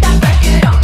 That record. off.